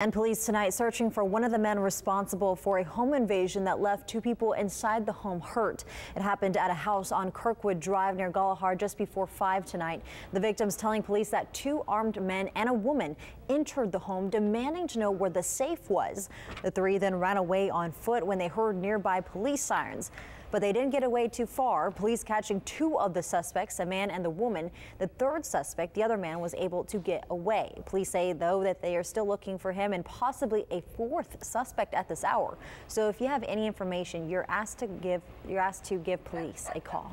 And police tonight searching for one of the men responsible for a home invasion that left two people inside the home hurt. It happened at a house on Kirkwood Drive near Gollihar just before 5 tonight. The victims telling police that two armed men and a woman entered the home demanding to know where the safe was. The three then ran away on foot when they heard nearby police sirens. But they didn't get away too far. Police catching two of the suspects, a man and the woman. The third suspect, the other man, was able to get away. Police say, though, that they are still looking for him and possibly a fourth suspect at this hour. So if you have any information, you're asked to give you're asked to give police a call.